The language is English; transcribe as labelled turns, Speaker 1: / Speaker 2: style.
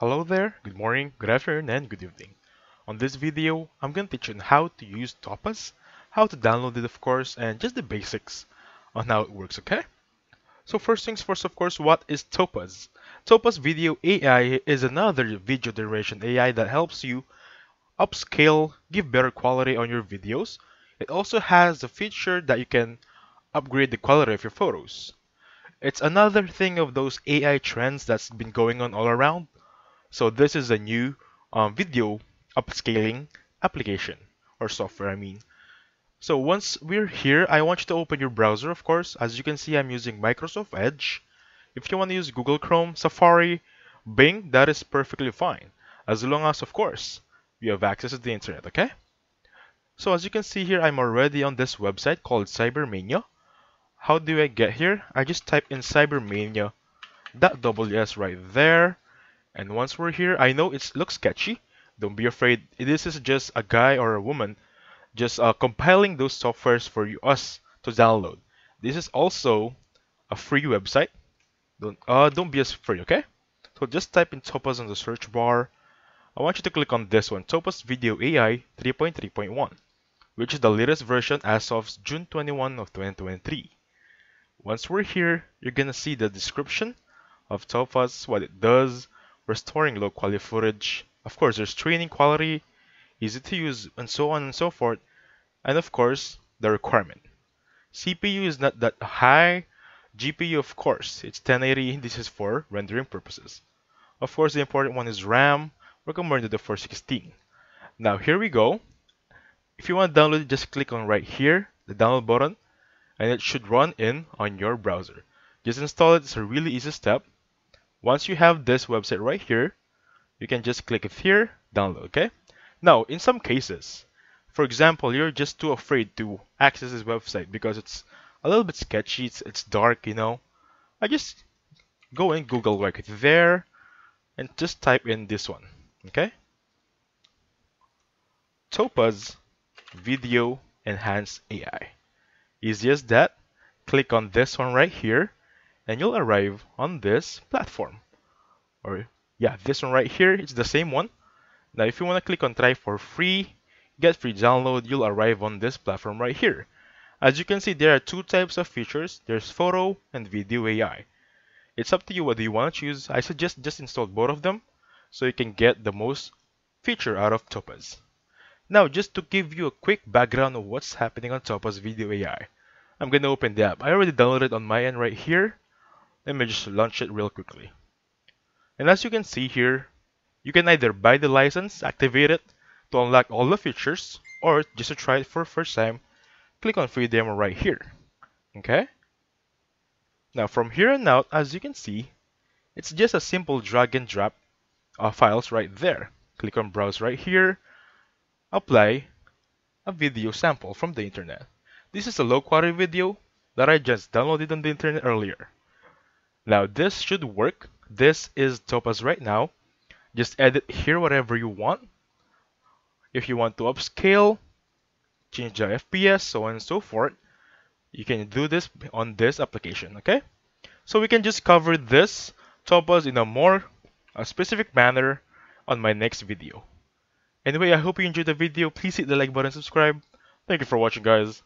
Speaker 1: Hello there, good morning, good afternoon, and good evening. On this video, I'm going to teach you how to use Topaz, how to download it of course, and just the basics on how it works, okay? So first things first, of course, what is Topaz? Topaz Video AI is another video generation AI that helps you upscale, give better quality on your videos. It also has a feature that you can upgrade the quality of your photos. It's another thing of those AI trends that's been going on all around. So this is a new um, video upscaling application or software I mean. So once we're here, I want you to open your browser of course. As you can see, I'm using Microsoft Edge. If you want to use Google Chrome, Safari, Bing, that is perfectly fine. As long as, of course, you have access to the internet, okay? So as you can see here, I'm already on this website called Cybermania. How do I get here? I just type in cybermania.ws right there. And once we're here, I know it looks sketchy. Don't be afraid. This is just a guy or a woman just uh, compiling those softwares for you, us to download. This is also a free website. Don't uh, don't be afraid, okay? So just type in Topaz on the search bar. I want you to click on this one, Topaz Video AI 3.3.1, which is the latest version as of June 21 of 2023. Once we're here, you're gonna see the description of Topaz, what it does, restoring low quality footage. Of course, there's training quality, easy to use, and so on and so forth. And of course, the requirement. CPU is not that high. GPU, of course, it's 1080. This is for rendering purposes. Of course, the important one is RAM. We're converted to 416. Now, here we go. If you want to download it, just click on right here, the download button, and it should run in on your browser. Just install it, it's a really easy step. Once you have this website right here, you can just click it here, download, okay? Now, in some cases, for example, you're just too afraid to access this website because it's a little bit sketchy, it's, it's dark, you know. I just go in Google right there and just type in this one, okay? Topaz Video Enhanced AI. Easy as that. Click on this one right here and you'll arrive on this platform. Or yeah, this one right here, it's the same one. Now if you want to click on try for free, get free download, you'll arrive on this platform right here. As you can see, there are two types of features. There's photo and video AI. It's up to you whether you want to choose. I suggest just install both of them so you can get the most feature out of Topaz. Now, just to give you a quick background of what's happening on Topaz Video AI, I'm going to open the app. I already downloaded on my end right here. Let me just launch it real quickly. And as you can see here, you can either buy the license, activate it to unlock all the features, or just to try it for first time, click on free demo right here. Okay? Now from here on out, as you can see, it's just a simple drag and drop of files right there. Click on browse right here, apply a video sample from the internet. This is a low quality video that I just downloaded on the internet earlier. Now this should work. This is Topaz right now. Just edit here whatever you want. If you want to upscale, change the FPS, so on and so forth, you can do this on this application, okay? So we can just cover this Topaz in a more a specific manner on my next video. Anyway, I hope you enjoyed the video. Please hit the like button, subscribe. Thank you for watching, guys.